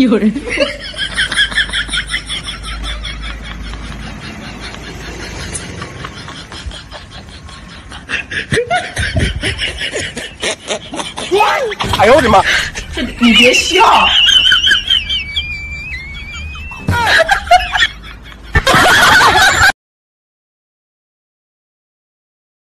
有人。哎呦我的妈！这你别笑。